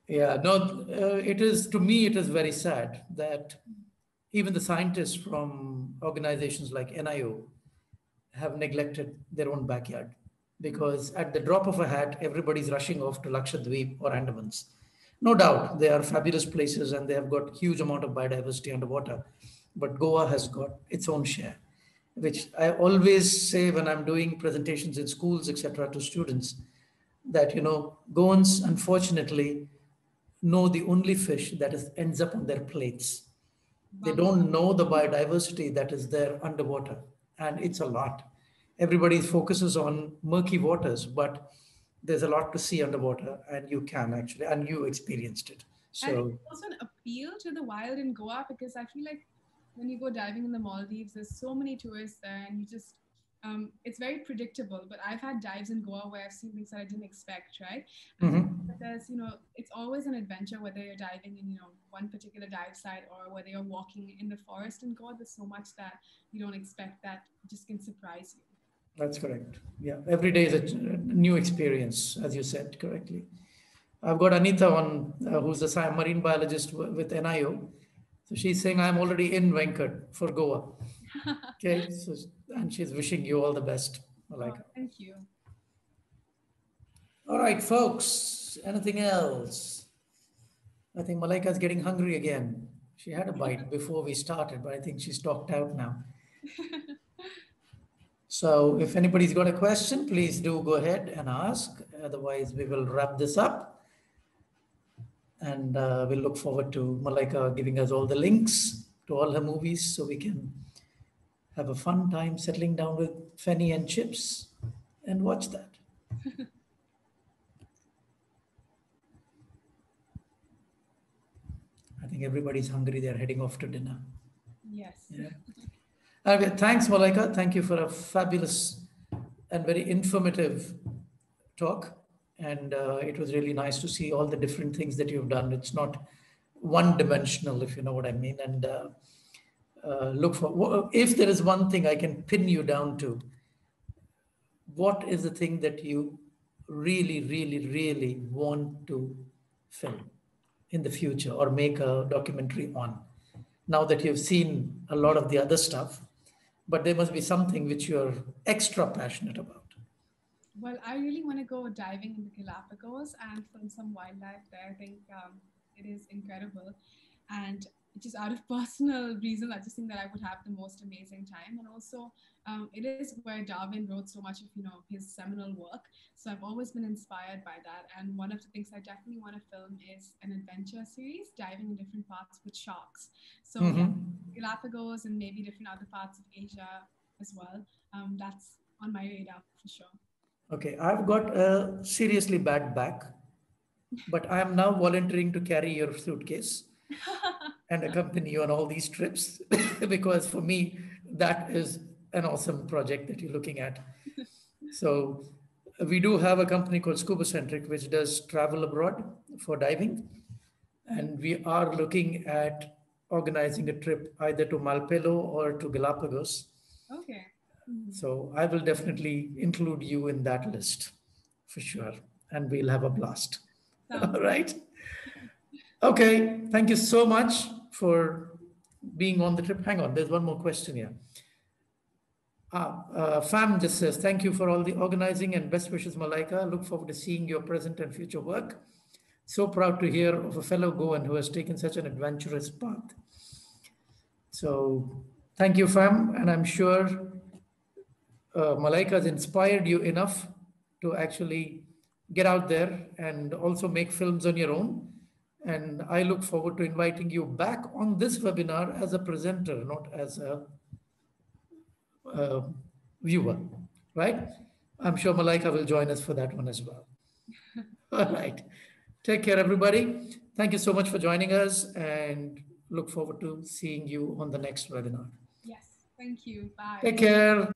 yeah, no, uh, it is, to me, it is very sad that even the scientists from organizations like NIO have neglected their own backyard because at the drop of a hat, everybody's rushing off to Lakshadweep or Andamans. No doubt, they are fabulous places and they have got huge amount of biodiversity underwater, but Goa has got its own share which I always say when I'm doing presentations in schools, etc., to students, that you know, Goans unfortunately know the only fish that is, ends up on their plates. They don't know the biodiversity that is there underwater, and it's a lot. Everybody focuses on murky waters, but there's a lot to see underwater, and you can actually, and you experienced it. So and it's also an appeal to the wild in Goa because I feel like when you go diving in the Maldives, there's so many tourists there, and you just um, it's very predictable. But I've had dives in Goa where I've seen things that I didn't expect, right? Mm-hmm. There's, you know, it's always an adventure whether you're diving in, you know, one particular dive site or whether you're walking in the forest in Goa. There's so much that you don't expect that just can surprise you. That's correct. Yeah, every day is a new experience, as you said correctly. I've got Anita on, uh, who's a marine biologist with NIO so she's saying, I'm already in Venkat for Goa. (laughs) okay. So, and she's wishing you all the best, Malaika. Oh, thank you. All right, folks. Anything else? I think Malaika is getting hungry again. She had a bite before we started, but I think she's talked out now. (laughs) so if anybody's got a question, please do go ahead and ask. Otherwise, we will wrap this up. And uh, we'll look forward to Malaika giving us all the links to all her movies so we can have a fun time settling down with Fanny and Chips and watch that. (laughs) I think everybody's hungry. They're heading off to dinner. Yes. Yeah. Thanks, Malaika. Thank you for a fabulous and very informative talk and uh, it was really nice to see all the different things that you've done. It's not one dimensional, if you know what I mean. And uh, uh, look for if there is one thing I can pin you down to. What is the thing that you really, really, really want to film in the future or make a documentary on? Now that you've seen a lot of the other stuff, but there must be something which you're extra passionate about. Well, I really want to go diving in the Galapagos and film some wildlife there. I think um, it is incredible. And just out of (laughs) personal reasons, I just think that I would have the most amazing time. And also, um, it is where Darwin wrote so much of you know his seminal work. So I've always been inspired by that. And one of the things I definitely want to film is an adventure series, diving in different parts with sharks. So mm-hmm. yeah, Galapagos and maybe different other parts of Asia as well. Um, that's on my radar for sure. Okay, I've got a seriously bad back, but I am now volunteering to carry your suitcase (laughs) and accompany you on all these trips (laughs) because for me, that is an awesome project that you're looking at. So we do have a company called Scuba Centric, which does travel abroad for diving. And we are looking at organizing a trip either to Malpelo or to Galapagos. Okay. Mm-hmm. So I will definitely include you in that list for sure. And we'll have a blast. (laughs) All right. Okay. Thank you so much for being on the trip. Hang on, there's one more question here. Ah, uh, Fam just says, thank you for all the organizing and best wishes, Malaika. Look forward to seeing your present and future work. So proud to hear of a fellow Goan who has taken such an adventurous path. So thank you, Fam. And I'm sure uh, Malaika has inspired you enough to actually get out there and also make films on your own. And I look forward to inviting you back on this webinar as a presenter, not as a uh, viewer, right? I'm sure Malaika will join us for that one as well. (laughs) All right. Take care, everybody. Thank you so much for joining us and look forward to seeing you on the next webinar. Yes, thank you. Bye. Take care.